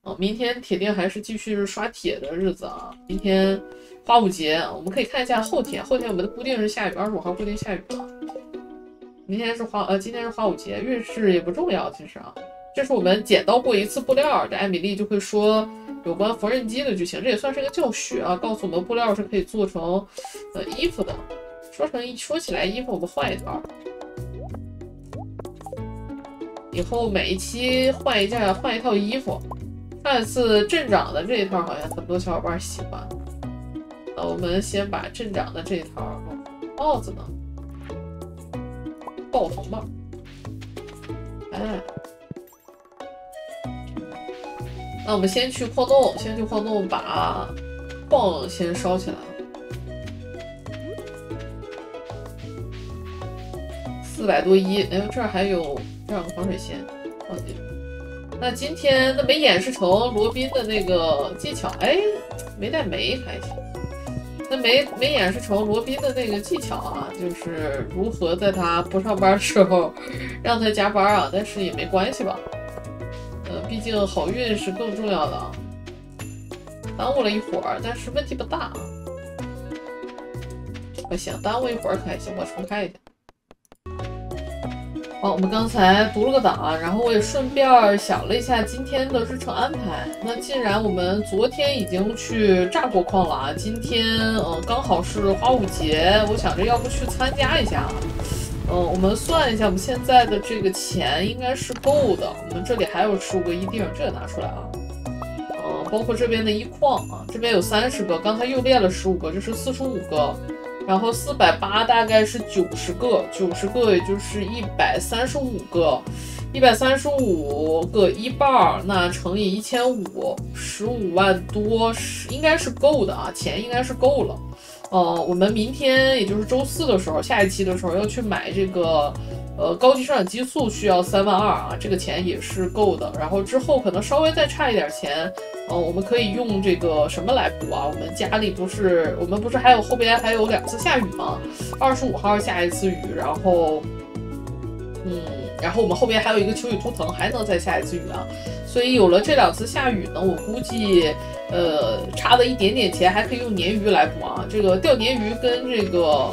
啊，明天铁定还是继续刷铁的日子啊，明天。花五节，我们可以看一下后天。后天我们的固定是下雨，二十五号固定下雨了。明天是花，呃，今天是花五节，运势也不重要，其实啊，这是我们捡到过一次布料，这艾米丽就会说有关缝纫机的剧情，这也算是个教学啊，告诉我们布料是可以做成呃衣服的。说成说起来衣服，我们换一套，以后每一期换一件，换一套衣服。上一次镇长的这一套好像很多小伙伴喜欢。我们先把镇长的这套帽子呢，爆头帽，哎，那我们先去矿洞，先去矿洞把矿先烧起来，四百多一，哎，这还有这样个防水线，忘记了。那今天那没演示成罗宾的那个技巧，哎，没带煤还行。那没没演示成罗宾的那个技巧啊，就是如何在他不上班的时候让他加班啊，但是也没关系吧，呃，毕竟好运是更重要的啊。耽误了一会儿，但是问题不大啊。不行，耽误一会儿可还行，我重开一下。好，我们刚才读了个档啊，然后我也顺便想了一下今天的日程安排。那既然我们昨天已经去炸过矿了啊，今天嗯刚好是花五节，我想着要不去参加一下。嗯，我们算一下，我们现在的这个钱应该是够的。我们这里还有十五个一锭，这个拿出来啊。嗯，包括这边的一矿啊，这边有三十个，刚才又练了十五个，这是四十五个。然后四百八大概是九十个，九十个也就是一百三十五个，一百三十五个一半儿，那乘以一千五，十五万多是应该是够的啊，钱应该是够了。呃，我们明天也就是周四的时候，下一期的时候要去买这个。呃，高级生长激素需要三万二啊，这个钱也是够的。然后之后可能稍微再差一点钱，呃，我们可以用这个什么来补啊？我们家里不是，我们不是还有后边还有两次下雨吗？二十五号下一次雨，然后，嗯，然后我们后边还有一个秋雨图腾，还能再下一次雨啊。所以有了这两次下雨呢，我估计，呃，差的一点点钱还可以用鲶鱼来补啊。这个钓鲶鱼跟这个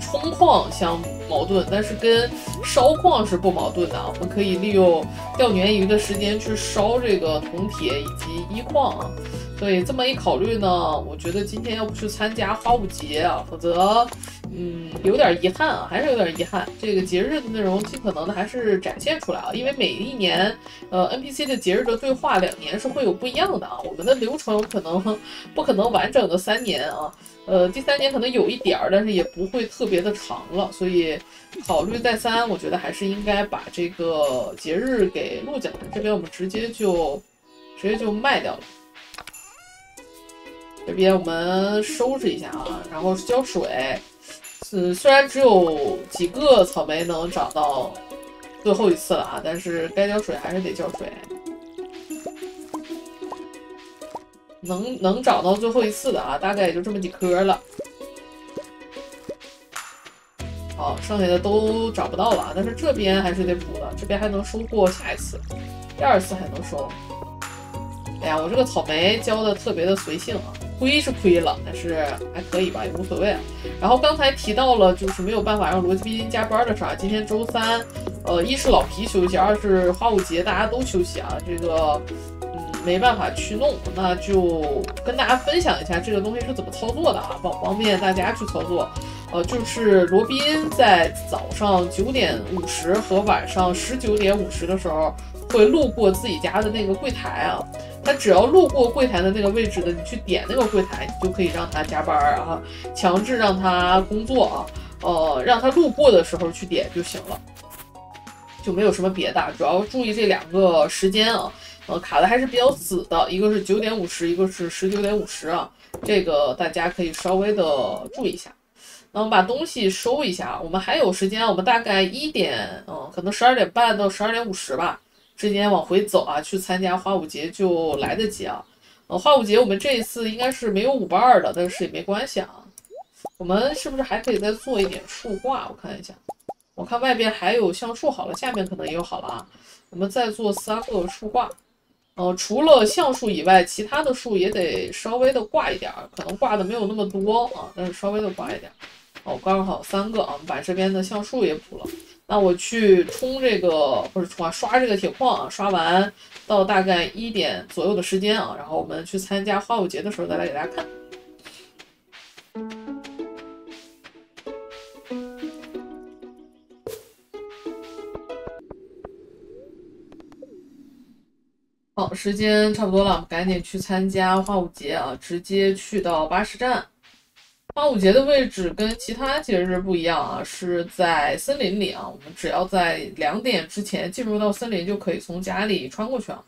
冲矿相。比矛盾，但是跟烧矿是不矛盾的。我们可以利用钓鲶鱼的时间去烧这个铜铁以及一矿啊。所以这么一考虑呢，我觉得今天要不去参加花舞节啊，否则，嗯，有点遗憾啊，还是有点遗憾。这个节日的内容尽可能的还是展现出来啊，因为每一年，呃，NPC 的节日的对话两年是会有不一样的啊。我们的流程可能不可能完整的三年啊。呃，第三年可能有一点儿，但是也不会特别的长了，所以考虑再三，我觉得还是应该把这个节日给录进来。这边我们直接就直接就卖掉了。这边我们收拾一下啊，然后浇水。嗯，虽然只有几个草莓能长到最后一次了啊，但是该浇水还是得浇水。能能找到最后一次的啊，大概也就这么几颗了。好，剩下的都找不到了，但是这边还是得补的，这边还能收获下一次，第二次还能收。哎呀，我这个草莓浇的特别的随性啊，亏是亏了，但是还可以吧，也无所谓。然后刚才提到了，就是没有办法让逻辑逼金加班的事儿。今天周三，呃，一是老皮休息，二是花舞节大家都休息啊，这个嗯。没办法去弄，那就跟大家分享一下这个东西是怎么操作的啊，方方便大家去操作。呃，就是罗宾在早上九点五十和晚上十九点五十的时候会路过自己家的那个柜台啊，他只要路过柜台的那个位置的，你去点那个柜台，你就可以让他加班啊，强制让他工作啊。呃，让他路过的时候去点就行了，就没有什么别的，主要注意这两个时间啊，呃，卡的还是比较死的，一个是九点五十，一个是十九点五十啊，这个大家可以稍微的注意一下。那我们把东西收一下，我们还有时间，我们大概一点，嗯，可能十二点半到十二点五十吧之间往回走啊，去参加花舞节就来得及啊。呃，花舞节我们这一次应该是没有舞伴的，但是也没关系啊。我们是不是还可以再做一点树挂？我看一下，我看外边还有橡树好了，下面可能也有好了啊。我们再做三个树挂。呃，除了橡树以外，其他的树也得稍微的挂一点，可能挂的没有那么多啊，但是稍微的挂一点。哦，刚好三个啊，我们把这边的橡树也补了。那我去冲这个，不是冲啊，刷这个铁矿啊，刷完到大概一点左右的时间啊，然后我们去参加花舞节的时候再来给大家看。好，时间差不多了，赶紧去参加花舞节啊，直接去到巴士站。花舞节的位置跟其他节日不一样啊，是在森林里啊。我们只要在两点之前进入到森林，就可以从家里穿过去啊。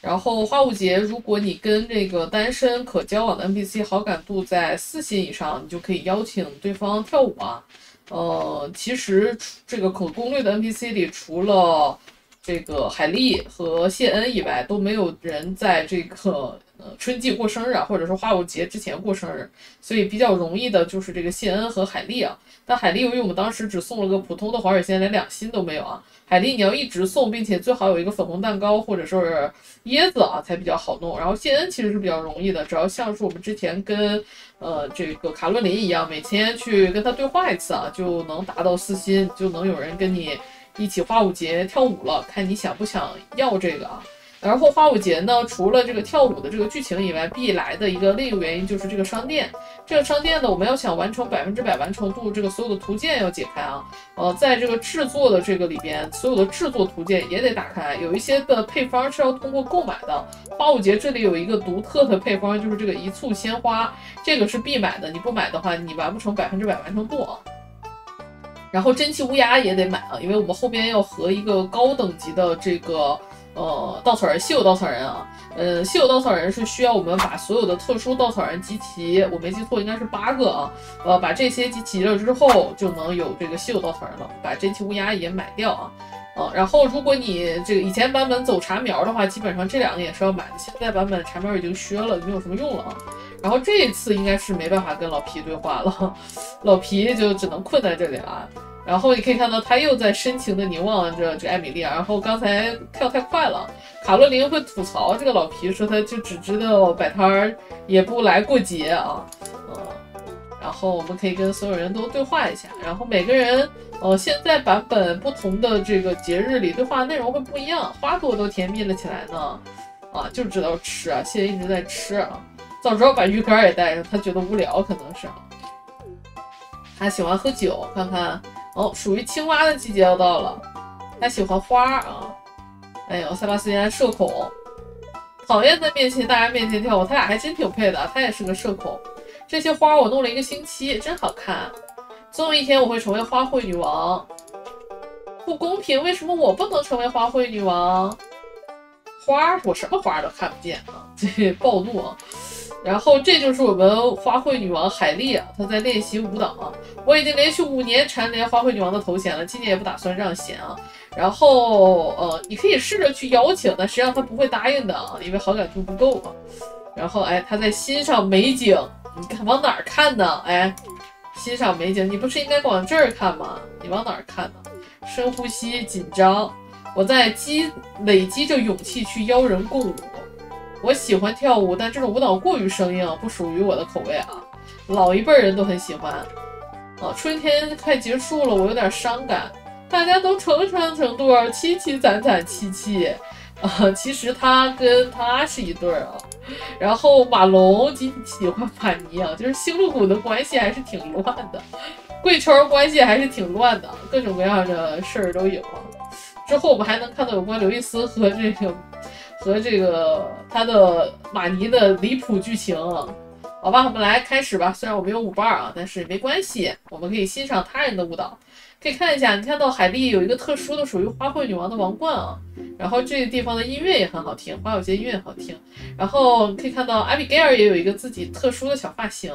然后花舞节，如果你跟这个单身可交往的 NPC 好感度在四星以上，你就可以邀请对方跳舞啊。呃，其实这个可攻略的 NPC 里，除了这个海莉和谢恩以外，都没有人在这个。春季过生日啊，或者说花舞节之前过生日，所以比较容易的就是这个谢恩和海莉啊。但海莉由于我们当时只送了个普通的黄水仙，连两星都没有啊。海莉你要一直送，并且最好有一个粉红蛋糕或者说是椰子啊，才比较好弄。然后谢恩其实是比较容易的，只要像是我们之前跟呃这个卡洛琳一样，每天去跟他对话一次啊，就能达到四星，就能有人跟你一起花舞节跳舞了。看你想不想要这个啊？然后花舞节呢，除了这个跳舞的这个剧情以外，必来的一个另一个原因就是这个商店。这个商店呢，我们要想完成百分之百完成度，这个所有的图鉴要解开啊。呃，在这个制作的这个里边，所有的制作图鉴也得打开。有一些的配方是要通过购买的。花舞节这里有一个独特的配方，就是这个一簇鲜花，这个是必买的。你不买的话，你完不成百分之百完成度啊。然后真气乌鸦也得买啊，因为我们后边要和一个高等级的这个。呃，稻草人，稀有稻草人啊，呃，稀有稻草人是需要我们把所有的特殊稻草人集齐，我没记错，应该是八个啊，呃，把这些集齐了之后，就能有这个稀有稻草人了。把珍奇乌鸦也买掉啊，呃，然后如果你这个以前版本走茶苗的话，基本上这两个也是要买的。现在版本茶苗已经削了，没有什么用了啊。然后这一次应该是没办法跟老皮对话了，老皮就只能困在这里了。然后你可以看到他又在深情的凝望着这艾米丽，然后刚才跳太快了，卡洛琳会吐槽这个老皮，说他就只知道摆摊儿，也不来过节啊，嗯，然后我们可以跟所有人都对话一下，然后每个人，呃，现在版本不同的这个节日里对话内容会不一样，花朵都甜蜜了起来呢，啊，就知道吃啊，现在一直在吃啊，早知道把鱼竿也带上，他觉得无聊可能是，他喜欢喝酒，看看。哦，属于青蛙的季节要到了，他喜欢花啊。哎呦，塞巴斯蒂安社恐，讨厌在面前大家面前跳舞，他俩还真挺配的。他也是个社恐。这些花我弄了一个星期，真好看。总有一天我会成为花卉女王。不公平，为什么我不能成为花卉女王？花，我什么花都看不见啊！这暴怒啊！然后这就是我们花卉女王海莉啊，她在练习舞蹈啊。我已经连续五年蝉联花卉女王的头衔了，今年也不打算让贤啊。然后呃，你可以试着去邀请，但实际上她不会答应的啊，因为好感度不够嘛。然后哎，她在欣赏美景，你看往哪儿看呢？哎，欣赏美景，你不是应该往这儿看吗？你往哪儿看呢？深呼吸，紧张，我在积累积着勇气去邀人共舞。我喜欢跳舞，但这种舞蹈过于生硬，不属于我的口味啊。老一辈人都很喜欢。啊，春天快结束了，我有点伤感。大家都成双成对，凄凄惨惨戚戚。啊，其实他跟他是一对儿啊。然后马龙极喜欢马尼啊，就是星露谷的关系还是挺乱的，贵圈关系还是挺乱的，各种各样的事儿都有啊。之后我们还能看到有关刘易斯和这个。和这个他的马尼的离谱剧情，好吧，我们来开始吧。虽然我没有舞伴啊，但是没关系，我们可以欣赏他人的舞蹈。可以看一下，你看到海莉有一个特殊的属于花卉女王的王冠啊，然后这个地方的音乐也很好听，花有些音乐好听。然后可以看到艾比盖尔也有一个自己特殊的小发型，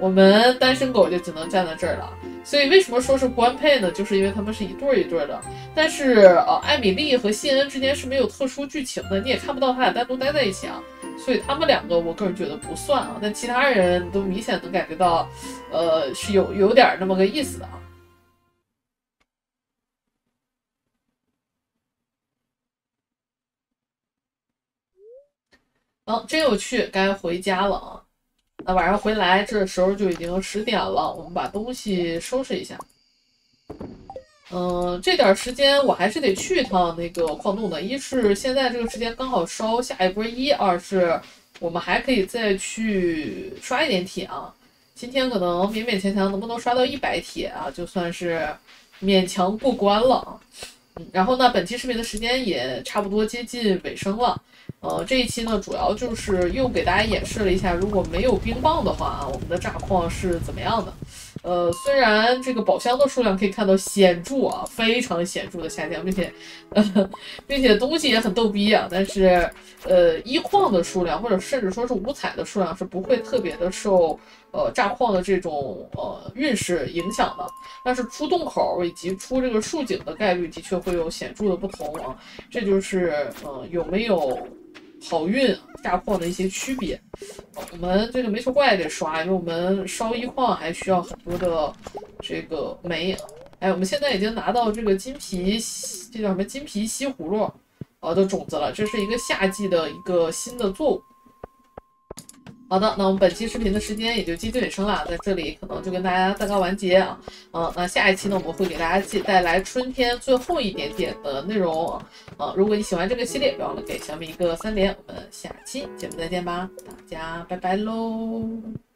我们单身狗就只能站在这儿了。所以为什么说是官配呢？就是因为他们是一对儿一对儿的。但是呃，艾米丽和谢恩之间是没有特殊剧情的，你也看不到他俩单独待在一起啊。所以他们两个，我个人觉得不算啊。但其他人都明显能感觉到，呃，是有有点那么个意思的啊。嗯，真有趣，该回家了啊。那晚上回来，这时候就已经十点了，我们把东西收拾一下。嗯，这点时间我还是得去一趟那个矿洞的。一是现在这个时间刚好烧下一波一，二是我们还可以再去刷一点铁啊。今天可能勉勉强强能不能刷到一百铁啊，就算是勉强过关了啊。然后呢，本期视频的时间也差不多接近尾声了。呃，这一期呢，主要就是又给大家演示了一下，如果没有冰棒的话啊，我们的炸矿是怎么样的。呃，虽然这个宝箱的数量可以看到显著啊，非常显著的下降，并且，呃，并且东西也很逗逼啊，但是，呃，一矿的数量或者甚至说是五彩的数量是不会特别的受呃炸矿的这种呃运势影响的，但是出洞口以及出这个竖井的概率的确会有显著的不同啊，这就是呃有没有。好运炸矿的一些区别，我们这个煤球怪得刷，因为我们烧一矿还需要很多的这个煤。哎，我们现在已经拿到这个金皮，这叫什么金皮西葫芦，呃的种子了，这是一个夏季的一个新的作物。好的，那我们本期视频的时间也就接近尾声了，在这里可能就跟大家暂告完结啊。嗯，那下一期呢，我们会给大家带带来春天最后一点点的内容啊。如果你喜欢这个系列，别忘了给小米一个三连。我们下期节目再见吧，大家拜拜喽。